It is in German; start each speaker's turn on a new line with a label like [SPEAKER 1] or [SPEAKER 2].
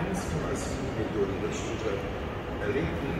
[SPEAKER 1] eines von als Jugendlichen durch erlebten